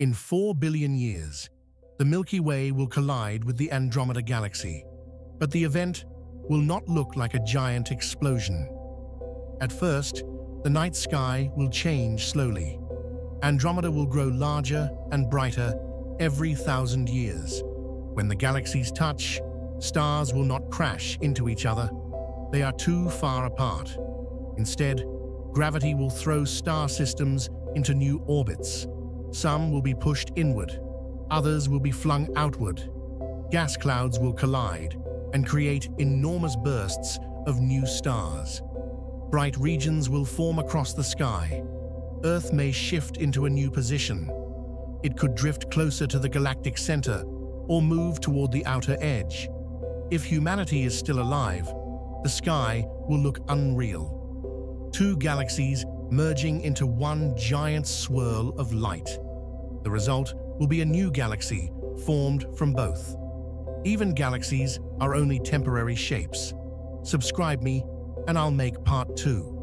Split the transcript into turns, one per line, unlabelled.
In 4 billion years, the Milky Way will collide with the Andromeda Galaxy, but the event will not look like a giant explosion. At first, the night sky will change slowly. Andromeda will grow larger and brighter every thousand years. When the galaxies touch, stars will not crash into each other. They are too far apart. Instead, gravity will throw star systems into new orbits. Some will be pushed inward, others will be flung outward. Gas clouds will collide and create enormous bursts of new stars. Bright regions will form across the sky. Earth may shift into a new position. It could drift closer to the galactic center or move toward the outer edge. If humanity is still alive, the sky will look unreal. Two galaxies merging into one giant swirl of light. The result will be a new galaxy formed from both. Even galaxies are only temporary shapes. Subscribe me and I'll make part two.